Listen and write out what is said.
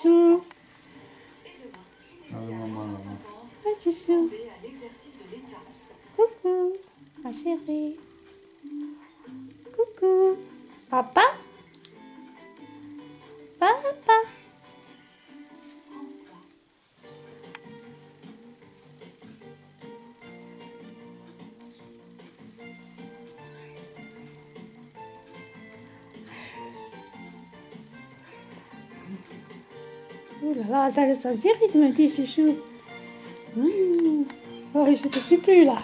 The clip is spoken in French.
chouchou. Ah, maman, maman. Ah, chouchou. Coucou. Ma chérie. Coucou. Papa Oh là là, t'as le sens rythme, petit chouchou. Mmh. Oh, je te suis plus là.